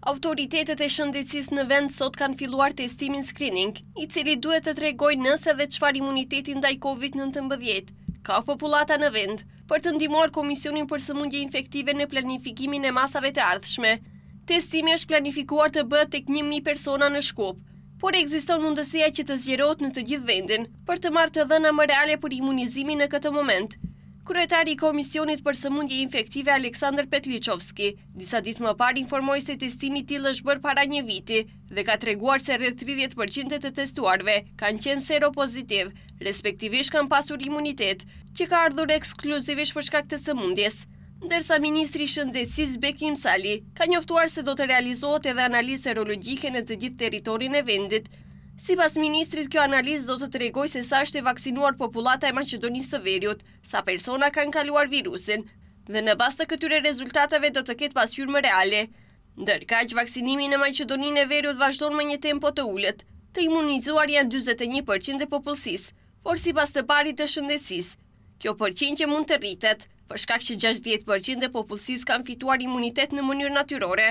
Autoritetet e shëndetësisë në vend sot kanë filluar testimin screening, i cili duhet të tregojë nëse dhe çfarë imuniteti ndaj COVID-19 ka popullata në vend, për të ndihmuar Komisionin për Sëmundje Infektive në planifikimin e masave të ardhshme. Testimi është planifikuar të bëhet tek një mijë persona në Shkup, por ekziston mundësia që të zgjerohet në të gjithë vendin, për të marrë të dhëna më reale për imunizimin në këtë moment. Kryetari i Komisionit për Sëmundje Infektive Aleksandër Petliçkovski, disa ditë më parë informoi se testimi i tillë është bërë para një viti dhe ka treguar se rreth tridhjetë për qind e të testuarve kanë qenë seropozitiv, respektivisht kanë pasur imunitet, që ka ardhur ekskluzivisht për shkak të sëmundjes. Ndërsa ministri i Shëndetësisë Bekim Sali ka njoftuar se do të realizohet edhe analizë serologjike në të gjithë territorin e vendit, Sipas ministrit kjo analizë do të tregojë se sa është e vaksinuar popullata e Maqedonisë së Veriut, sa persona kanë kaluar virusin dhe në bazë të këtyre rezultateve do të ketë pasqyrë më reale. Ndërkaq, vaksinimi në Maqedoninë e Veriut vazhdon me një tempo të ulët, të imunizuar janë dyzet e një për qind e popullsisë, por sipas të parit të shëndetësisë, kjo përqindje mund të rritet, për shkak që gjashtëdhjetë për qind e popullsisë kanë fituar imunitet në mënyrë natyrore.